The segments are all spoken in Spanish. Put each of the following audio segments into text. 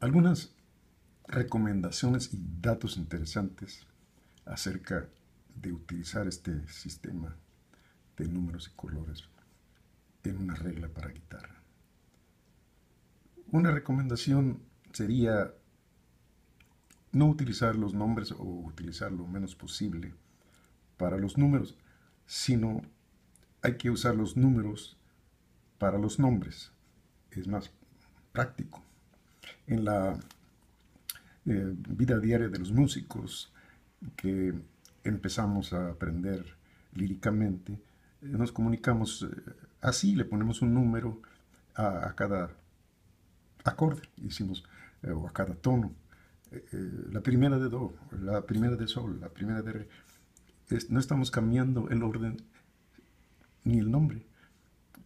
algunas recomendaciones y datos interesantes acerca de utilizar este sistema de números y colores en una regla para guitarra. Una recomendación sería no utilizar los nombres o utilizar lo menos posible para los números, sino hay que usar los números para los nombres. Es más práctico. En la eh, vida diaria de los músicos que empezamos a aprender líricamente, eh, nos comunicamos eh, así, le ponemos un número a, cada acorde, decimos, o a cada tono. la primera de Do, la primera de Sol, la primera de Re. no estamos cambiando el orden ni el nombre.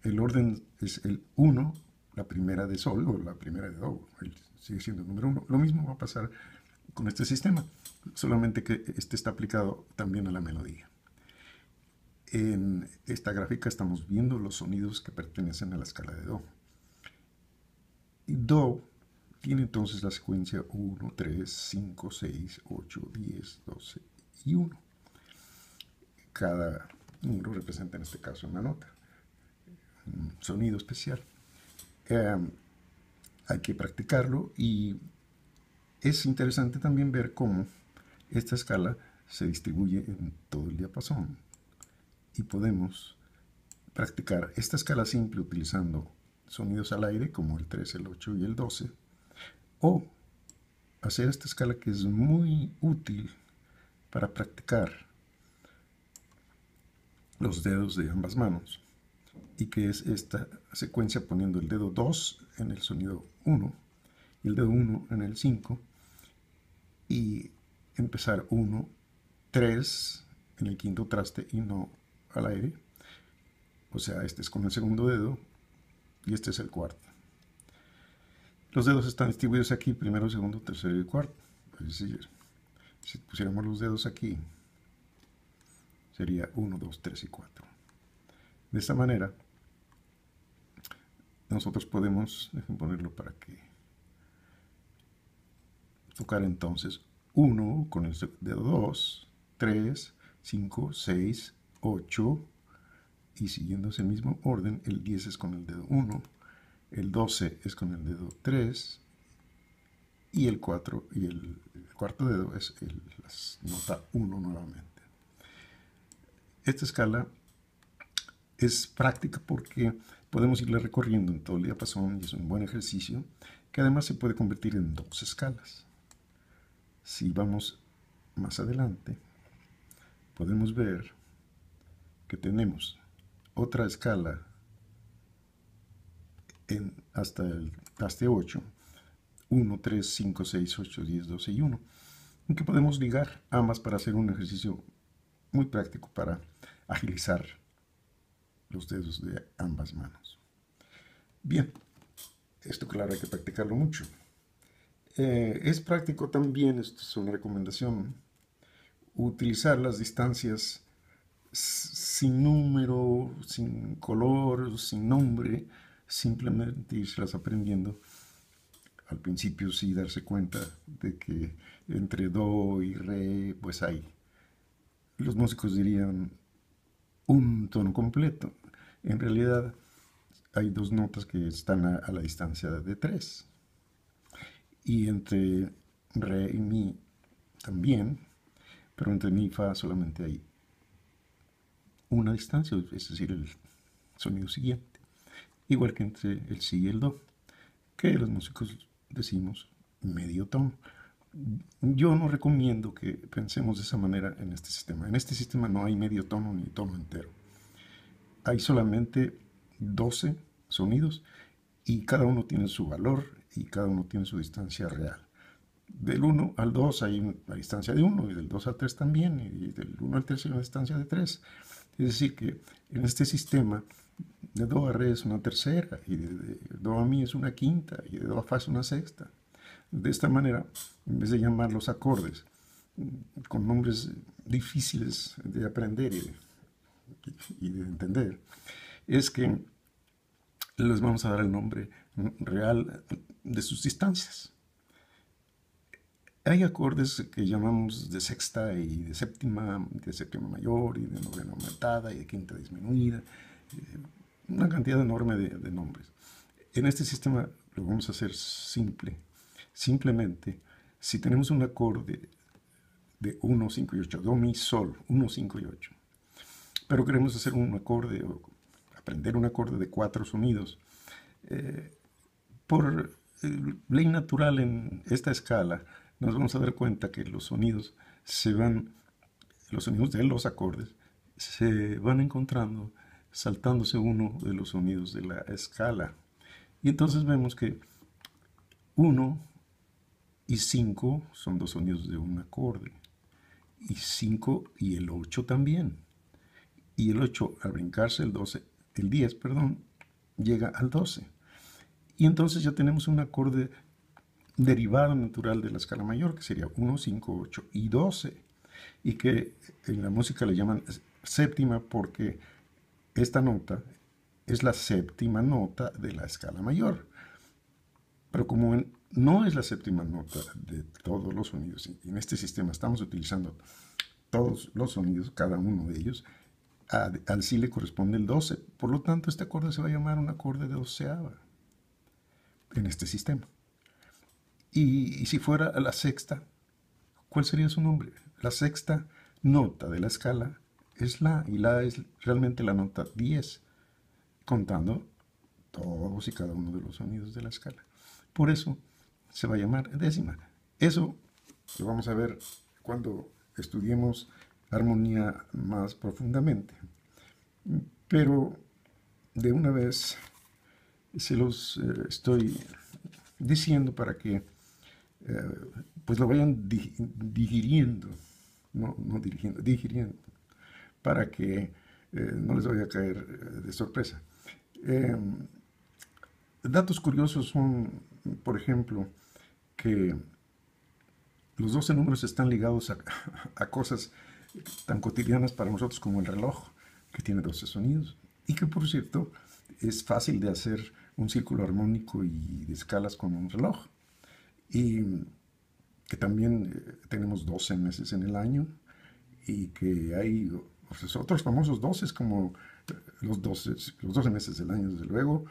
El orden es el 1, la primera de Sol o la primera de Do sigue siendo el número uno. Lo mismo va a pasar con este sistema, solamente que este está aplicado también a la melodía. En esta gráfica estamos viendo los sonidos que pertenecen a la escala de Do. Y Do tiene entonces la secuencia 1, 3, 5, 6, 8, 10, 12 y 1. Cada número representa en este caso una nota, un sonido especial. Eh, hay que practicarlo y es interesante también ver cómo esta escala se distribuye en todo el diapasón. Y podemos practicar esta escala simple utilizando sonidos al aire como el 3, el 8 y el 12 o hacer esta escala que es muy útil para practicar los dedos de ambas manos y que es esta secuencia poniendo el dedo 2 en el sonido 1 y el dedo 1 en el 5 y empezar 1, 3 en el quinto traste y no al aire. O sea, este es con el segundo dedo y este es el cuarto. Los dedos están distribuidos aquí, primero, segundo, tercero y cuarto. Es decir, si pusiéramos los dedos aquí, sería 1, 2, 3 y 4. De esta manera, nosotros podemos, dejen ponerlo para que tocar entonces 1 con el dedo 2, 3, 5, 6, 8 y siguiendo ese mismo orden, el 10 es con el dedo 1, el 12 es con el dedo 3 y el 4 y el, cuarto dedo es el, la nota 1 nuevamente. Esta escala es práctica porque podemos irla recorriendo en todo el diapasón y es un buen ejercicio que además se puede convertir en dos escalas. Si vamos más adelante, podemos ver que tenemos otra escala en hasta el traste 8, 1, 3, 5, 6, 8, 10, 12 y 1, en que podemos ligar ambas para hacer un ejercicio muy práctico para agilizar los dedos de ambas manos. Bien, esto claro hay que practicarlo mucho. Eh, es práctico también, esto es una recomendación, utilizar las distancias sin número, sin color, sin nombre, simplemente irlas aprendiendo. Al principio sí darse cuenta de que entre do y re, pues hay, los músicos dirían un tono completo. En realidad hay dos notas que están a, la distancia de 3. Y entre re y mi también, pero entre mi y fa solamente hay una distancia, es decir, el sonido siguiente. Igual que entre el si y el do, que los músicos decimos medio tono. Yo no recomiendo que pensemos de esa manera en este sistema. En este sistema no hay medio tono ni tono entero hay solamente 12 sonidos y cada uno tiene su valor y cada uno tiene su distancia real. Del 1 al 2 hay una distancia de 1 y del 2 al 3 también y del 1 al 3 hay una distancia de 3. Es decir, que en este sistema de Do a Re es una tercera y de, Do a Mi es una quinta y de Do a Fa es una sexta. De esta manera, en vez de llamar los acordes con nombres difíciles de aprender y y de entender, es que les vamos a dar el nombre real de sus distancias. hay acordes que llamamos de sexta y de séptima, de séptima mayor y de novena aumentada y de quinta disminuida, eh, una cantidad enorme de, nombres. En este sistema lo vamos a hacer simple. Simplemente, si tenemos un acorde de 1, 5 y 8, do, mi, sol, 1, 5 y 8, pero queremos hacer un acorde o aprender un acorde de cuatro sonidos, eh, por ley natural en esta escala, nos vamos a dar cuenta que los sonidos se van, los sonidos de los acordes, se van encontrando saltándose uno de los sonidos de la escala. Y entonces vemos que 1 y 5 son dos sonidos de un acorde. Y 5 y el 8 también. Y el 8 al brincarse el 12, el 10, perdón, llega al 12. Y entonces ya tenemos un acorde derivado natural de la escala mayor, que sería 1, 5, 8 y 12, y que en la música le llaman séptima porque esta nota es la séptima nota de la escala mayor. Pero como no es la séptima nota de todos los sonidos, en este sistema estamos utilizando todos los sonidos, cada uno de ellos, al sí le corresponde el 12. Por lo tanto, este acorde se va a llamar un acorde de doceava en este sistema. Y, si fuera la sexta, ¿cuál sería su nombre? La sexta nota de la escala es la, y la es realmente la nota 10, contando todos y cada uno de los sonidos de la escala. Por eso se va a llamar décima. Eso lo vamos a ver cuando estudiemos armonía más profundamente. Pero de una vez se los eh, estoy diciendo para que eh, pues lo vayan digiriendo, no, no, dirigiendo, digiriendo, para que eh, no les vaya a caer de sorpresa. datos curiosos son, por ejemplo, que los 12 números están ligados a cosas tan cotidianas para nosotros como el reloj, que tiene 12 sonidos, y que por cierto es fácil de hacer un círculo armónico y de escalas con un reloj. Y que también eh, tenemos 12 meses en el año y que hay otros famosos 12 como eh, los 12, los 12 meses del año, desde luego,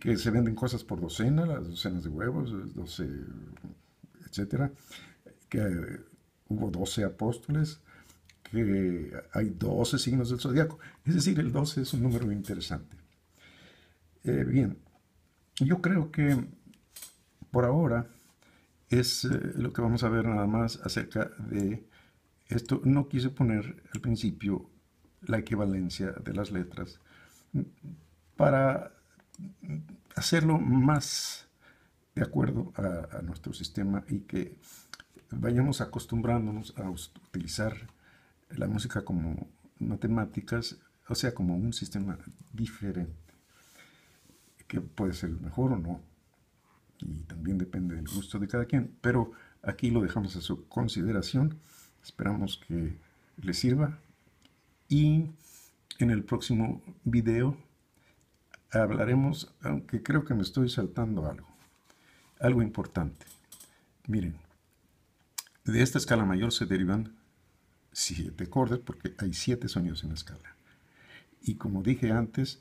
que se venden cosas por docena, las docenas de huevos, 12, etcétera, que eh, hubo 12 apóstoles, que hay 12 signos del zodiaco. Es decir, el 12 es un número interesante. bien, yo creo que por ahora es eh, lo que vamos a ver nada más acerca de esto. No quise poner al principio la equivalencia de las letras para hacerlo más de acuerdo a, nuestro sistema y que vayamos acostumbrándonos a utilizar la música como matemáticas, o sea, como un sistema diferente que puede ser mejor o no, y también depende del gusto de cada quien, pero aquí lo dejamos a su consideración, esperamos que les sirva y en el próximo video hablaremos, aunque creo que me estoy saltando algo, algo importante. Miren, de esta escala mayor se derivan siete acordes porque hay siete sonidos en la escala. Y como dije antes,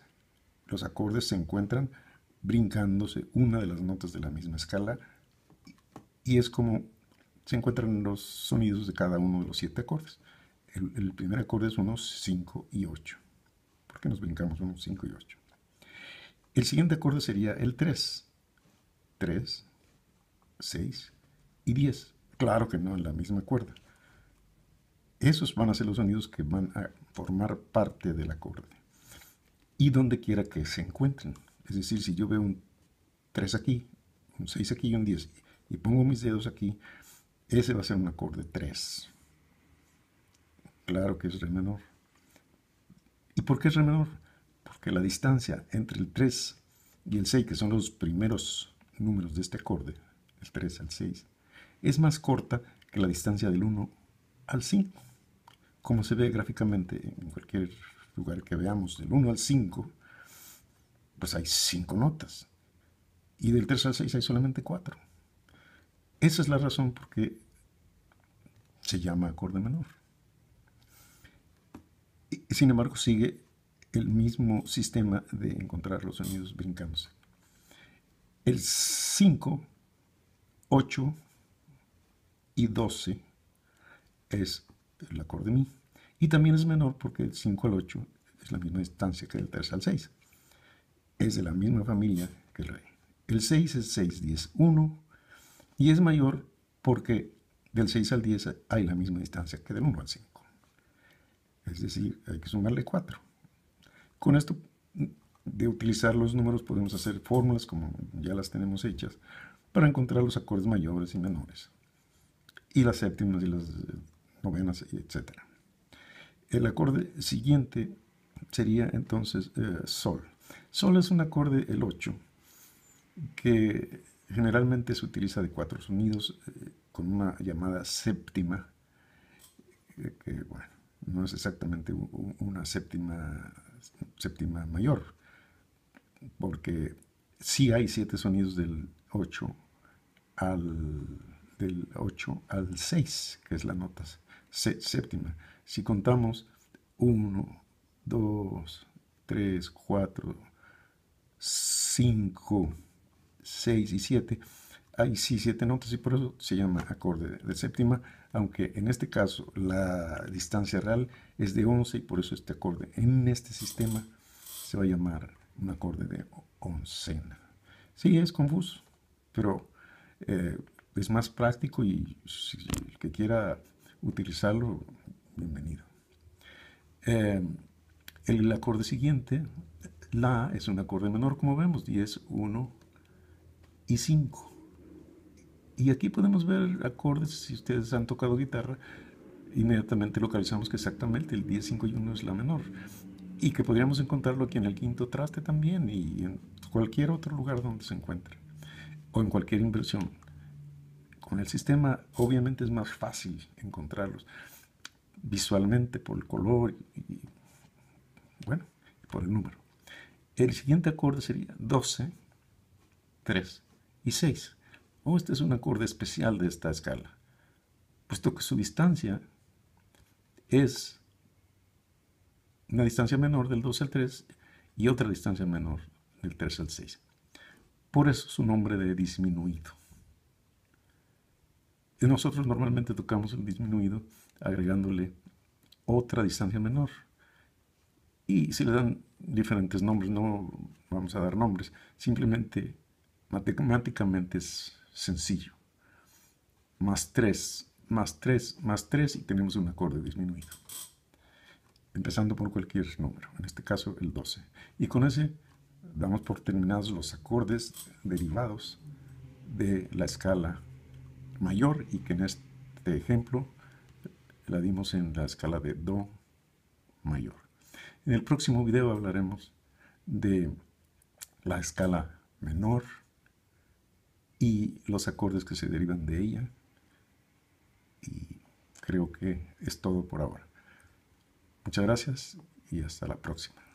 los acordes se encuentran brincándose una de las notas de la misma escala y es como se encuentran los sonidos de cada uno de los siete acordes. El, primer acorde es unos 5 y 8. porque nos brincamos unos 5 y 8? El siguiente acorde sería el 3. 3, 6 y 10. Claro que no en la misma cuerda. Esos van a ser los sonidos que van a formar parte del acorde y donde quiera que se encuentren. Es decir, si yo veo un 3 aquí, un 6 aquí y un 10 y pongo mis dedos aquí, ese va a ser un acorde 3. Claro que es re menor. ¿Y por qué es re menor? Porque la distancia entre el 3 y el 6, que son los primeros números de este acorde, el 3 al 6, es más corta que la distancia del 1 al 5. Como se ve gráficamente en cualquier lugar que veamos, del 1 al 5, pues hay 5 notas. Y del 3 al 6 hay solamente 4. Esa es la razón por qué se llama acorde menor. sin embargo, sigue el mismo sistema de encontrar los sonidos brincándose. El 5, 8 y 12 es el acorde mi. Y también es menor porque el 5 al 8 es la misma distancia que el 3 al 6. Es de la misma familia que el rey. El 6 es 6, 10, 1 y es mayor porque del 6 al 10 hay la misma distancia que del 1 al 5. Es decir, hay que sumarle 4. Con esto de utilizar los números podemos hacer fórmulas como ya las tenemos hechas para encontrar los acordes mayores y menores y las séptimas y las novenas, etc. El acorde siguiente sería entonces eh, sol. Sol es un acorde, el 8, que generalmente se utiliza de cuatro sonidos eh, con una llamada séptima, eh, que bueno, no es exactamente una séptima, séptima mayor, porque sí hay siete sonidos del 8 al, del 8 al 6, que es la nota séptima. Si contamos 1, 2, 3, 4, 5, 6 y 7, hay sí siete notas y por eso se llama acorde de séptima, aunque en este caso la distancia real es de 11 y por eso este acorde en este sistema se va a llamar un acorde de oncena. Sí, es confuso, pero eh, es más práctico y si el que quiera utilizarlo, bienvenido. Eh, el acorde siguiente, La, es un acorde menor, como vemos, 10, 1 y 5. Y aquí podemos ver acordes, si ustedes han tocado guitarra, inmediatamente localizamos que exactamente el 10, 5 y 1 es la menor. Y que podríamos encontrarlo aquí en el quinto traste también y en cualquier otro lugar donde se encuentre. O en cualquier inversión. Con el sistema obviamente es más fácil encontrarlos visualmente por el color y, bueno, por el número. El siguiente acorde sería 12, 3 y 6. Oh, este es un acorde especial de esta escala, puesto que su distancia es una distancia menor del 2 al 3 y otra distancia menor del 3 al 6. Por eso su nombre de disminuido. Nosotros normalmente tocamos el disminuido agregándole otra distancia menor. Y si le dan diferentes nombres, no vamos a dar nombres, simplemente matemáticamente es sencillo. Más 3, más 3, más 3 y tenemos un acorde disminuido. Empezando por cualquier número, en este caso el 12. Y con ese damos por terminados los acordes derivados de la escala mayor y que en este ejemplo la dimos en la escala de Do mayor. En el próximo video hablaremos de la escala menor, y los acordes que se derivan de ella. Y creo que es todo por ahora. Muchas gracias y hasta la próxima.